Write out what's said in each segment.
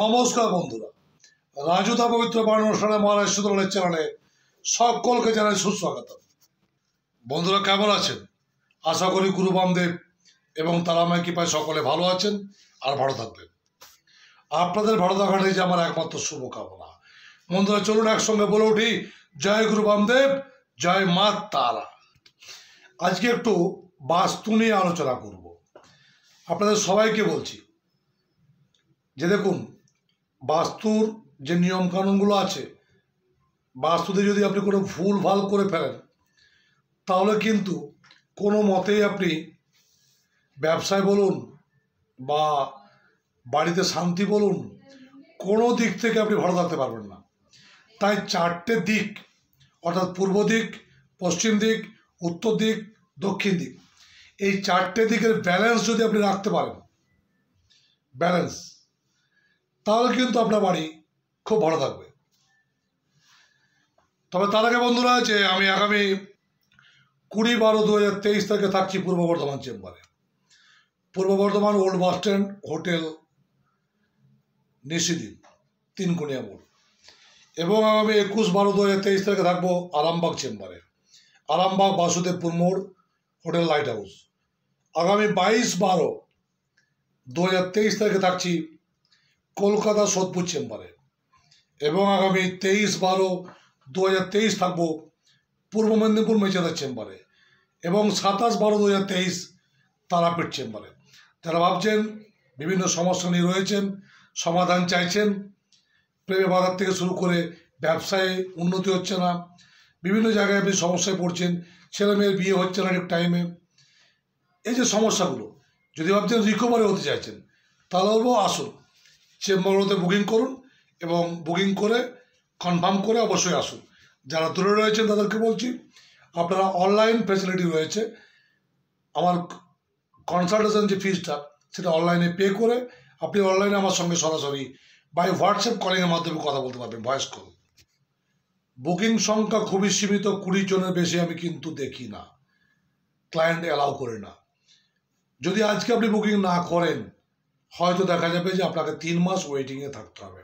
নমস্কার বন্ধুরা। রাজুদা পবিত্র অনুষ্ঠানে মহারাজ সুদলের চ্যানেলে সকলকে জানাই সুস্বাগত বন্ধুরা, কেমন আছেন? আশা করি গুরু বামদেব এবং তারা তারামায় কৃপায় সকলে ভালো আছেন আর ভালো থাকবেন। আপনাদের ভালো থাকাটাই যে আমার একমাত্র শুভকামনা। বন্ধুরা, চলুন একসঙ্গে বলে উঠি। জয় গুরু বামদেব, জয় মা তারা। আজকে একটু বাস্তু নিয়ে আলোচনা করব। আপনাদের সবাইকে বলছি যে দেখুন বাস্তুর যে নিয়ম কানুনগুলো আছে, বাস্তুতে যদি আপনি কোনো ভুল ভালো করে ফেলেন, তাহলে কিন্তু কোনো মতেই আপনি ব্যবসায় বলুন বা বাড়িতে শান্তি বলুন, কোনো দিক থেকে আপনি ভালো থাকতে পারবেন না। তাই চারটে দিক, অর্থাৎ পূর্ব দিক, পশ্চিম দিক, উত্তর দিক, দক্ষিণ দিক, এই চারটে দিকের ব্যালেন্স যদি আপনি রাখতে পারেন ব্যালেন্স তাহলে কিন্তু আপনার বাড়ি খুব ভালো থাকবে। তবে তার আগে বন্ধুরা আছে আমি আগামী কুড়ি বারো দু হাজার তেইশ তারিখে থাকছি পূর্ব বর্ধমান চেম্বারে। Purba Bardhaman old bus stand, hotel, Nishidin, Tinkuniya মোড়। এবং আগামী একুশ বারো দু হাজার তেইশ তারিখে থাকব আরামবাগ চেম্বারে। আরামবাগ বাসুদেবপুর মোড়, হোটেল লাইট হাউস। আগামী বাইশ বারো দু হাজার তেইশ তারিখে থাকছি কলকাতা সোদপুর চেম্বারে। এবং আগামী তেইশ বারো দু হাজার তেইশ থাকব পূর্ব মেদিনীপুর মেচেদার চেম্বারে এবং সাতাশ বারো দু হাজার তেইশ তারাপীঠ চেম্বারে। যারা ভাবছেন বিভিন্ন সমস্যা নিয়ে রয়েছেন, সমাধান চাইছেন, প্রেমে বাধার থেকে শুরু করে ব্যবসায় উন্নতি হচ্ছে না, বিভিন্ন জায়গায় আপনি সমস্যায় পড়ছেন, ছেলে মেয়ের বিয়ে হচ্ছে না ঠিক টাইমে এই যে সমস্যাগুলো, যদি ভাবছেন রিকভারি হতে চাইছেন, তাহলে বলব আসুন চেম্বারগুলোতে বুকিং করুন এবং বুকিং করে কনফার্ম করে অবশ্যই আসুন। যারা দূরে রয়েছেন তাদেরকে বলছি, আপনারা অনলাইন ফেসিলিটি রয়েছে। আমার কনসালটেশন যে ফিজটা সেটা অনলাইনে পে করে আপনি অনলাইনে আমার সঙ্গে সরাসরি বাই হোয়াটসঅ্যাপ কলিংয়ের মাধ্যমে কথা বলতে পারবেন ভয়েস কল বুকিং সংখ্যা খুবই সীমিত, কুড়ি জনের বেশি আমি কিন্তু দেখি না। ক্লায়েন্ট অ্যালাউ করে না। যদি আজকে আপনি বুকিং না করেন হয়তো দেখা যাবে যে আপনাকে তিন মাস ওয়েটিংয়ে থাকতে হবে।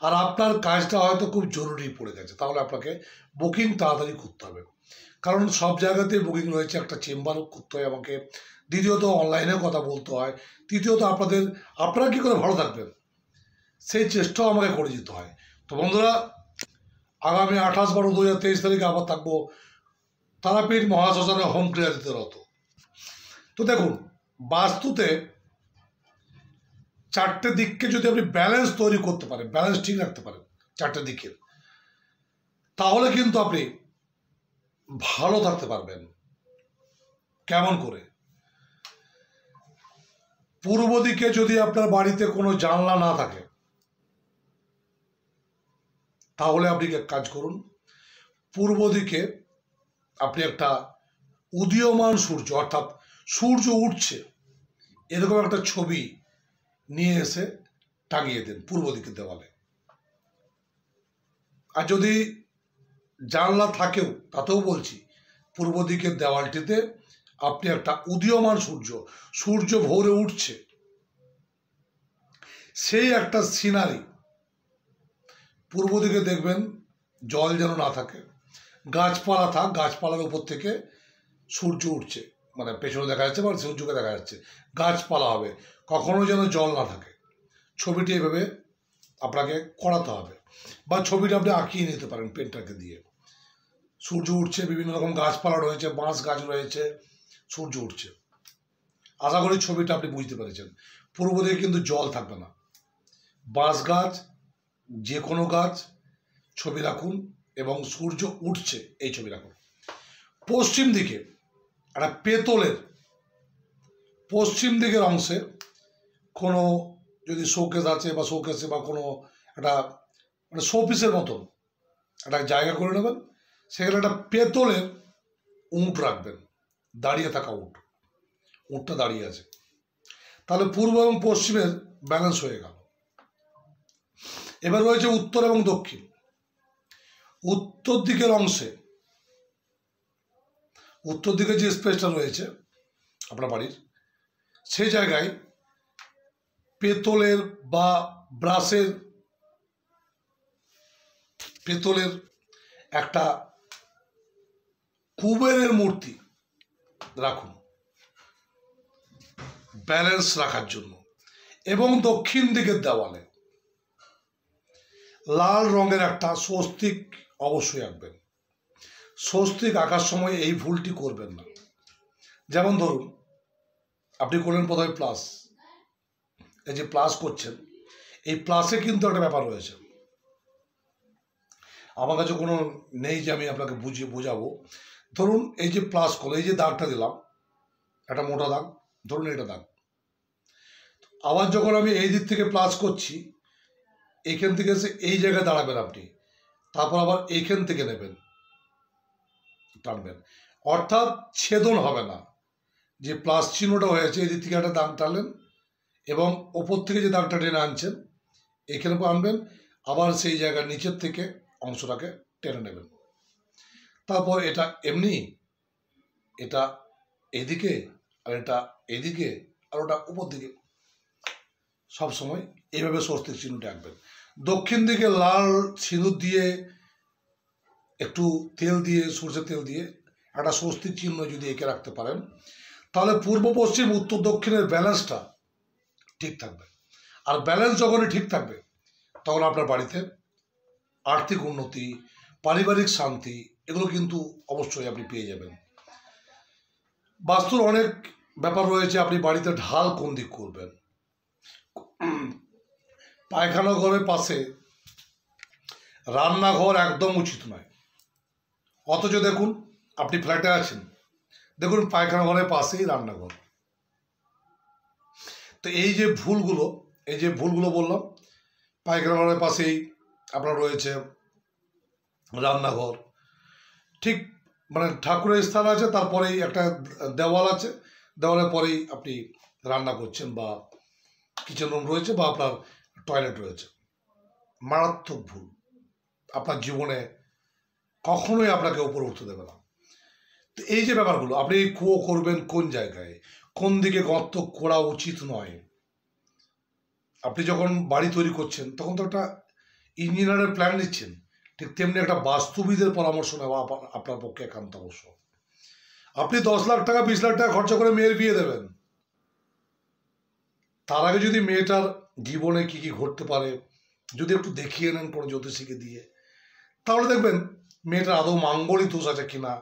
আর আপনার কাজটা হয়তো খুব জরুরি পড়ে গেছে, তাহলে আপনাকে বুকিং তাড়াতাড়ি করতে হবে। কারণ সব জায়গাতেই বুকিং রয়েছে, একটা চেম্বার করতে হয় আমাকে। দ্বিতীয়ত অনলাইনে কথা বলতে হয়। তৃতীয়ত আপনাদের, আপনারা কী করে ভালো থাকবেন? সেই চেষ্টাও আমাকে করে যেতে হয়। তো বন্ধুরা, আগামী আঠাশ বারো দু হাজার তেইশ তারিখে আবার থাকব তারাপীঠ মহাশ্মশানে হোম ক্রিয়া দিতে রত। তো দেখুন, বাস্তুতে চারটে দিককে যদি আপনি ব্যালেন্স তৈরি করতে পারেন ব্যালেন্স ঠিক রাখতে পারেন, চারটে দিকের, তাহলে কিন্তু আপনি ভালো থাকতে পারবেন। কেমন করে? পূর্ব দিকে যদি আপনার বাড়িতে কোনো জানলা না থাকে, তাহলে আপনি এক কাজ করুন, পূর্ব দিকে আপনি একটা উদীয়মান সূর্য, অর্থাৎ সূর্য উঠছে, এরকম একটা ছবি নিয়ে এসে টাঙিয়ে দেন পূর্ব দিকের দেওয়ালে। আর যদি জানলা থাকেও, তাতেও বলছি, পূর্ব দিকের দেওয়ালটিতে আপনি একটা উদীয়মান সূর্য সূর্য ভোরে উঠছে। সেই একটা সিনারি পূর্ব দিকে দেখবেন জল যেন না থাকে। গাছপালা থাক, গাছপালার উপর থেকে সূর্য উঠছে। মানে পেছনে দেখা যাচ্ছে বা সূর্যকে দেখা যাচ্ছে। গাছপালা হবে। কখনো যেন জল না থাকে। ছবিটি এভাবে আপনাকে করাতে হবে বা ছবিটা আপনি আঁকিয়ে নিতে পারেন পেনটাকে দিয়ে। সূর্য উঠছে, বিভিন্ন রকম গাছপালা রয়েছে, বাঁশ গাছ রয়েছে, সূর্য উঠছে। আশা করি ছবিটা আপনি বুঝতে পেরেছেন। পূর্ব দিকে কিন্তু জল থাকবে না। বাঁশ গাছ যে কোনো গাছ, ছবি রাখুন এবং সূর্য উঠছে, এই ছবি রাখুন। পশ্চিম দিকে, একটা পেতলের, পশ্চিম দিকের অংশে কোনো যদি শোকেস আছে বা শোকেসে বা কোনো একটা মানে শোপিসের মতন একটা জায়গা করে নেবেন, সেখানে একটা পেতলের উঁট রাখবেন, দাঁড়িয়ে থাকা উঁট। উঁটটা দাঁড়িয়ে আছে। তাহলে পূর্ব এবং পশ্চিমের ব্যালেন্স হয়ে গেল। এবার রয়েছে উত্তর এবং দক্ষিণ। উত্তর দিকের অংশে, উত্তর দিকে যে স্পেসটা রয়েছে আপনার বাড়ির, সেই জায়গায় পেতলের বা ব্রাশের, পেতলের একটা কুবেরের মূর্তি রাখুন। ব্যালেন্স রাখার জন্য। এবং দক্ষিণ দিকের দেওয়ালে লাল রঙের একটা স্বস্তিক অবশ্যই আঁকবেন। স্বস্তিক আঁকার সময় এই ভুলটি করবেন না। যেমন ধরুন, আপনি করলেন প্রথমে প্লাস এই যে প্লাস করছেন, এই প্লাসে কিন্তু একটা ব্যাপার রয়েছে। আমার কাছে কোনো নেই যে আমি আপনাকে বুঝিয়ে বোঝাবো। ধরুন এই যে প্লাস করল, এই যে দাগটা দিলাম, একটা মোটা দাগ, ধরুন এটা দাগ। আবার যখন আমি এই দিক থেকে প্লাস করছি এইখান থেকে এসে এই জায়গায় দাঁড়াবেন আপনি, তারপর আবার এইখান থেকে নেবেন, টানবেন। অর্থাৎ ছেদন হবে না। যে প্লাস চিহ্নটা হয়েছে, এই দিক থেকে একটা দাগ টানলেন এবং ওপর থেকে যে দাগটা টেনে আনছেন, এখানে আনবেন, আবার সেই জায়গার নিচের থেকে অংশটাকে টেনে নেবেন। তারপর এটা এমনি, এটা এদিকে আর এটা এদিকে আর ওটা উপর দিকে। সবসময় এইভাবে স্বস্তিক চিহ্নটা আঁকবেন। দক্ষিণ দিকে লাল সিঁদুর দিয়ে একটু তেল দিয়ে, সর্ষের তেল দিয়ে একটা স্বস্তির চিহ্ন যদি এঁকে রাখতে পারেন, তাহলে পূর্ব পশ্চিম, উত্তর দক্ষিণের ব্যালেন্সটা ঠিক থাকবে। আর ব্যালেন্স যখনই ঠিক থাকবে, তখন আপনার বাড়িতে আর্থিক উন্নতি, পারিবারিক শান্তি, এগুলো কিন্তু অবশ্যই আপনি পেয়ে যাবেন। বাস্তুর অনেক ব্যাপার রয়েছে, আপনি বাড়িতে ঢাল কোন দিক করবেন? পায়খানা ঘরের পাশে রান্নাঘর একদম উচিত নয়। অথচ দেখুন, আপনি ফ্ল্যাটে আছেন, দেখুন পায়খানা ঘরের পাশেই রান্নাঘর। তো এই যে ভুলগুলো, এই যে ভুলগুলো বললাম, পায়খানা ঘরের পাশেই আপনার রয়েছে রান্নাঘর। ঠিক মানে ঠাকুরের স্থান আছে, তারপরেই একটা দেওয়াল আছে। দেওয়ালের পরেই আপনি রান্না করছেন বা কিচেন রুম রয়েছে বা আপনার টয়লেট রয়েছে। মারাত্মক ভুল। আপনার জীবনে কখনোই আপনাকে উপরে উঠতে দেবে না। তো এই যে ব্যাপারগুলো, আপনি কুয়ো করবেন কোন জায়গায়? কোন দিকে গর্ত করা উচিত নয়। আপনি যখন বাড়ি তৈরি করছেন, তখন তো একটা ইঞ্জিনিয়ারের প্ল্যান নিচ্ছেন। ঠিক তেমনি একটা বাস্তুবিদের পরামর্শ নেওয়া আপনার পক্ষে একান্ত আবশ্যক। আপনি দশ লাখ টাকা, বিশ লাখ টাকা খরচা করে মেয়ের বিয়ে দেবেন। তার আগে যদি মেয়েটার জীবনে কি কি ঘটতে পারে, যদি একটু দেখিয়ে নেন কোনো জ্যোতিষীকে দিয়ে, তাহলে দেখবেন মেয়েটার আদৌ মাঙ্গলিক দোষ আছে কিনা।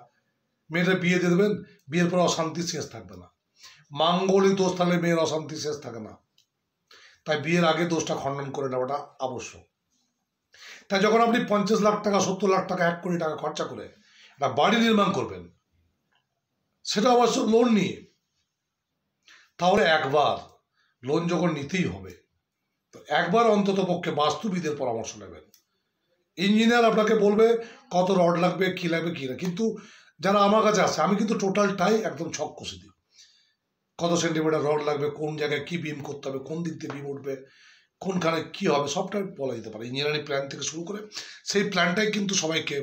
মেয়েটা বিয়ে দিয়ে দেবেন, বিয়ের পর অশান্তি শেষ থাকবে না। মাঙ্গলিক দোষ থাকলে মেয়ের অশান্তি শেষ থাকে না। তাই বিয়ের আগে দোষটা খণ্ডন করে নেওয়াটা আবশ্যক। তাই যখন আপনি পঞ্চাশ লাখ টাকা, সত্তর লাখ টাকা, এক কোটি টাকা খরচা করে একটা বাড়ি নির্মাণ করবেন, সেটা অবশ্য লোন নিয়ে, তাহলে একবার লোন যখন নিতেই হবে, তো একবার অন্তত পক্ষে বাস্তুবিদের পরামর্শ নেবেন। ইঞ্জিনিয়ার আপনাকে বলবে কত রড লাগবে, কী লাগবে, কী না। কিন্তু যারা আমার কাছে আসে, আমি কিন্তু টোটালটাই একদম ছক কষে দিই। কত সেন্টিমিটার রড লাগবে, কোন জায়গায় কী বিম করতে হবে, কোন দিক দিয়ে বিম উঠবে, কোনখানে কী হবে সবটাই বলা যেতে পারে। ইঞ্জিনিয়ারিং প্ল্যান থেকে শুরু করে সেই প্ল্যানটাই কিন্তু সবাইকে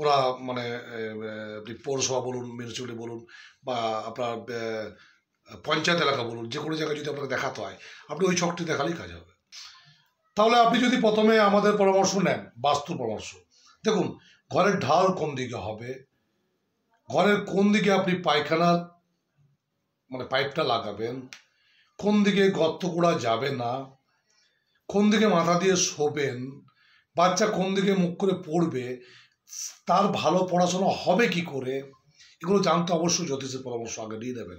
ওরা মানে পৌরসভা বলুন মিউনিসিপ্যালিটি বলুন বা আপনার পঞ্চায়েত এলাকা বলুন, যে কোনো জায়গায় যদি আপনাকে দেখাতে হয়, আপনি ওই ছকটি দেখালেই কাজ হবে। তাহলে আপনি যদি প্রথমে আমাদের পরামর্শ নেন, বাস্তুর পরামর্শ, দেখুন, ঘরের ঢাল কোন দিকে হবে, ঘরের কোন দিকে আপনি পায়খানার মানে পাইপটা লাগাবেন, কোন দিকে গর্ত করা যাবে না, কোন দিকে মাথা দিয়ে শোবেন, বাচ্চা কোন দিকে মুখ করে পড়বে, তার ভালো পড়াশোনা হবে কি করে, এগুলো জানতে অবশ্যই জ্যোতিষের পরামর্শ আগে নিয়ে নেবেন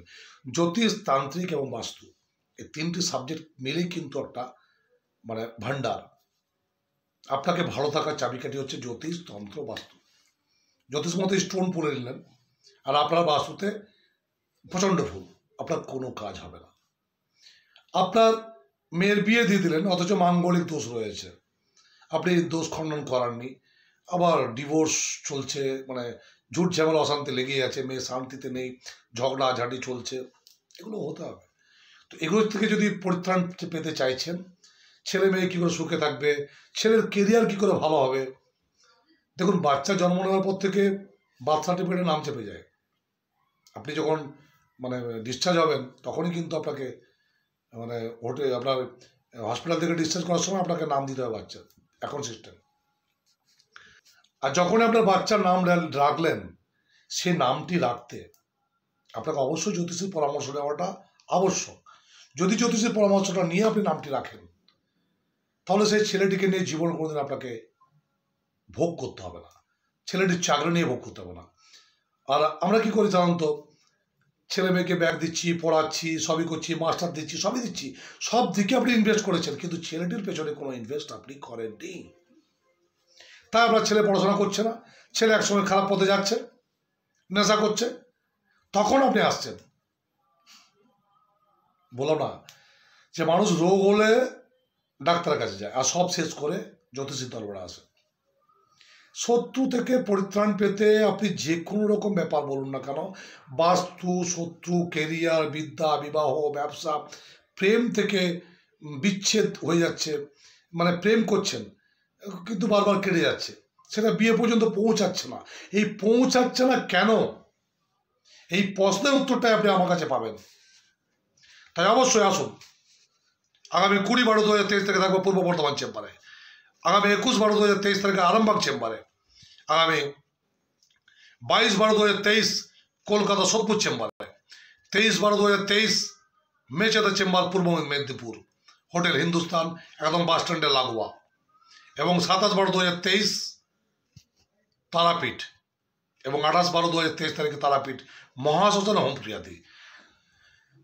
জ্যোতিষ, তান্ত্রিক এবং বাস্তু, এই তিনটি সাবজেক্ট মিলেই কিন্তু একটা মানে ভান্ডার আপনাকে ভালো থাকার চাবিকাঠি হচ্ছে জ্যোতিষ, তন্ত্র, বাস্তু। জ্যোতিষ মতো স্টোন পরে নিলেন, আর আপনার বাস্তুতে প্রচণ্ড ভুল আপনার কোনো কাজ হবে না। আপনার মেয়ের বিয়ে দিয়ে দিলেন, অথচ মাঙ্গলিক দোষ রয়েছে। আপনি দোষ খণ্ডন করাননি। আবার ডিভোর্স চলছে মানে ঝুট ঝামেলা, অশান্তি লেগেই আছে, মেয়ে শান্তিতে নেই ঝগড়া ঝাঁটি চলছে, এগুলো হতে হবে। তো এগুলোর থেকে যদি পরিত্রাণ পেতে চাইছেন, ছেলে মেয়ে কী করে সুখে থাকবে, ছেলের কেরিয়ার কী করে ভালো হবে? দেখুন, বাচ্চা জন্ম নেওয়ার পর থেকে বার্থ সার্টিফিকেটে নাম চেপে যায়। আপনি যখন মানে ডিসচার্জ হবেন, তখনই কিন্তু আপনাকে মানে ওটে আপনার হসপিটাল থেকে ডিসচার্জ করার সময় আপনাকে নাম দিতে হবে বাচ্চার, এখন সিস্টেম আর যখন আপনার বাচ্চার নাম রাখলেন, সে নামটি রাখতে আপনাকে অবশ্যই জ্যোতিষীর পরামর্শ নেওয়াটা আবশ্যক। যদি জ্যোতিষীর পরামর্শটা নিয়ে আপনি নামটি রাখেন, তাহলে সেই ছেলেটিকে নিয়ে জীবন কোনোদিন আপনাকে ভোগ করতে হবে না। ছেলেটির চাকরি নিয়ে ভোগ করতে হবে না। আর আমরা কি করি সাধারণত? ছেলে মেয়েকে ব্যাগ দিচ্ছি, পড়াচ্ছি, সবই করছি মাস্টার দিচ্ছি, সবই দিচ্ছি, সব দিকে আপনি ইনভেস্ট করেছেন, কিন্তু ছেলেটির পেছনে কোনো ইনভেস্ট আপনি করেননি। তাই আপনার ছেলে পড়াশোনা করছে না, ছেলে একসময় খারাপ পথে যাচ্ছে, নেশা করছে, তখন আপনি আসছেন। বলো না, যে মানুষ রোগ হলে ডাক্তারের কাছে যায়, আর সব শেষ করে জ্যোতিষীর দরবারে আসে। শত্রু থেকে পরিত্রাণ পেতে আপনি যে কোনো রকম ব্যাপার বলুন না কেন। বাস্তু, শত্রু কেরিয়ার বিদ্যা, বিবাহ, ব্যবসা, প্রেম থেকে বিচ্ছেদ হয়ে যাচ্ছে মানে প্রেম করছেন, কিন্তু বারবার কেটে যাচ্ছে। সেটা বিয়ে পর্যন্ত পৌঁছাচ্ছে না। এই পৌঁছাচ্ছে না কেন? এই প্রশ্নের উত্তরটাই আপনি আমার কাছে পাবেন। তাই অবশ্যই আসুন। আগামী কুড়ি বারো দু হাজার তেইশ থেকে থাকব পূর্ব বর্ধমান চেম্বারে। আগামী একুশ বারো দু হাজার তেইশ তারিখে আরামবাগ চেম্বারে। আগামী বাইশ বারো দু কলকাতা সোদপুর চেম্বারে, তেইশ বারো দু হাজার তেইশ মেচেদা চেম্বার পূর্ব মেদিনীপুর হোটেল হিন্দুস্তান, একদম বাস স্ট্যান্ডের লাগোয়া। এবং সাতাশ বারো দু হাজার তেইশ তারাপীঠ এবং আঠাশ বারো দু হাজার তেইশ তারিখে তারাপীঠ মহাশ্মশান হোমপ্রিয়াদি।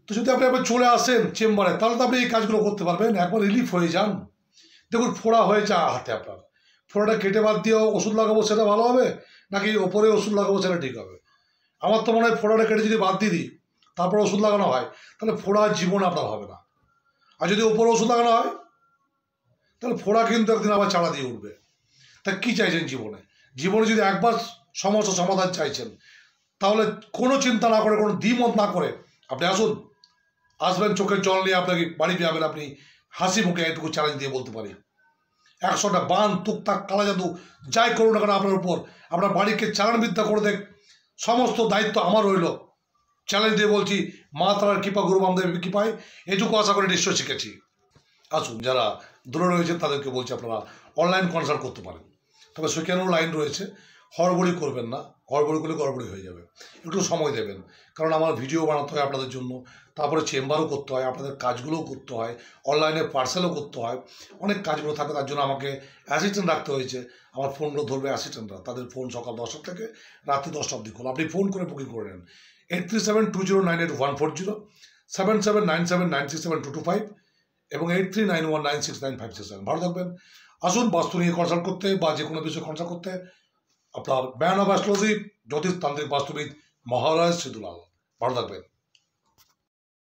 তো যদি আপনি একবার চলে আসেন চেম্বারে, তাহলে তো আপনি এই কাজগুলো করতে পারবেন, একবার রিলিফ হয়ে যান। দেখুন, ফোড়া হয়েছে হাতে আপনার। ফোড়াটা কেটে বাদ দিয়ে ওষুধ লাগাবো সেটা ভালো হবে? নাকি ওপরে ওষুধ লাগাবো সেটা ঠিক হবে? আমার তো মনে হয় ফোড়াটা কেটে যদি বাদ দিয়ে দিই, তারপর ওষুধ লাগানো হয়, তাহলে ফোড়া জীবন আপনার হবে না। আর যদি ওপরে ওষুধ লাগানো হয়, তাহলে ফোড়া কিন্তু একদিন আবার চাড়া দিয়ে উঠবে। তা কী চাইছেন জীবনে? জীবনে যদি একবার সমস্যা সমাধান চাইছেন, তাহলে কোনো চিন্তা না করে, কোনো দ্বিমত না করে আপনি আসুন। আসবেন, চোখের জল নিয়ে আপনাকে বাড়ি যাবেন আপনি হাসি মুখে এটুকু চ্যালেঞ্জ দিয়ে বলতে পারি। একশোটা বান টুকটাক কালা জাদু, যাই করুন না কেন আপনার উপর। আপনার বাড়িকে চালান করে দেখ। সমস্ত দায়িত্ব আমার রইল। চ্যালেঞ্জ দিয়ে বলছি, মা তারার কৃপা, গুরু বামদেব কৃপায় এটুকু আশা করে নিশ্চয় শিখেছি। আসুন, যারা দূরে রয়েছেন তাদেরকে বলছি আপনারা অনলাইন কনসাল্ট করতে পারেন। তবে সেখানেও লাইন রয়েছে। হড়বড়ি করবেন না। হড়বড়ি করলে গড়বড়ি হয়ে যাবে। একটু সময় দেবেন। কারণ আমার ভিডিও বানাতে হয় আপনাদের জন্য। তারপরে চেম্বারও করতে হয়, আপনাদের কাজগুলোও করতে হয়, অনলাইনে পার্সেলও করতে হয়, অনেক কাজগুলো থাকে, তার জন্য আমাকে অ্যাসিস্ট্যান্ট রাখতে হয়েছে। আমার ফোনগুলো ধরবে অ্যাসিস্ট্যান্টরা তাদের ফোন সকাল দশটা থেকে রাত্রি দশটা অবধি খোলা। আপনি ফোন করে বুকিং করে নেন। Eight three seven two zero nine eight one four zero seven seven nine seven nine six seven two two five এবং eight three nine one nine six nine five six seven ভালো থাকবেন। আসুন, বাস্তু নিয়ে consult করতে বা যে কোনো বিষয়ে কনসাল্ট করতে আপনার ম্যান অফ অ্যাস্ট্রোলজি জ্যোতিষ তান্ত্রিক বাস্তুবিদ মহারাজ সিদ্ধুলাল ভালো থাকবেন।